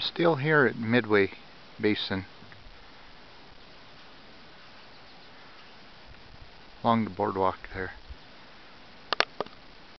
I'm still here at Midway Basin along the boardwalk there.